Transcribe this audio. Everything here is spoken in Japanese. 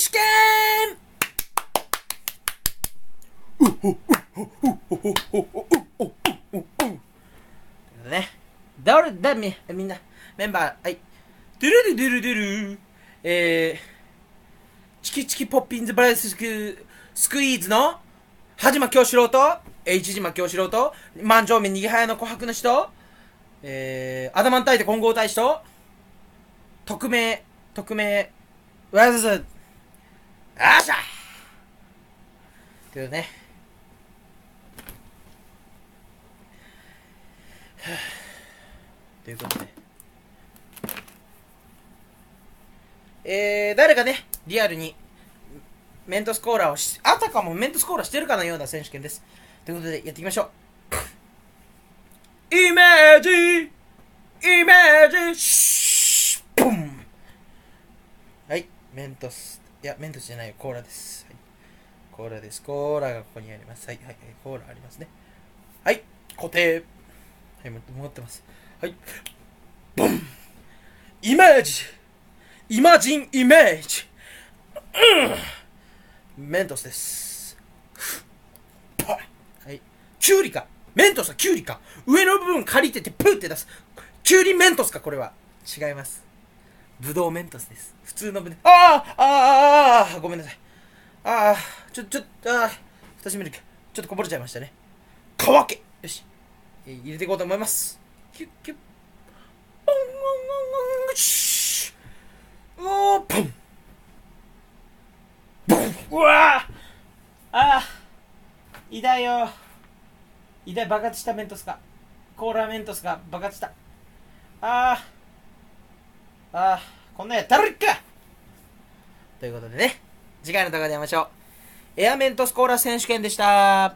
手権ねだるだみみんなメンバーはいドゥルルドゥルドゥルえー、チキチキポッピンズブライスクスクイーズのはじま京志郎と H 島京志郎と万丈面にぎはやの琥珀の人えー、アダマンタイト混合大使と匿名匿名わざわざあっしゃ。というね。はぁということで。えー、誰かねリアルにメントスコーラをしあたかもメントスコーラしてるかのような選手権です。ということでやっていきましょう。イメージ。イメージ。シュッ。ポン。はい。メントスいやメントスじゃないよ。コーラです、はい、コーラです。コーラがここにあります。はい。はい。はい。コーラありますね。はい。固定。はい。持ってます。はい。ボン。イメージ。イマジンイメージ。うん。メントスです。はい。キュウリか。メントスはキュウリか。上の部分借りててプーって出す。キュウリメントスかこれは。違います。ブドウメントスです。普通のブドウ。あーあーあーごめんなさい。ああちょちょああ蓋閉めるけちょっとこぼれちゃいましたね。乾けよし、えー入れていこうと思います。キュッキュッ。ポンゴンゴンゴンシュおーポンボンうわーあー痛いよ痛い爆発したメントスかコーラメントスが爆発したあーああこんなやったらっか。ということでね次回の動画で会いましょう。エアメントスコーラ選手権でした。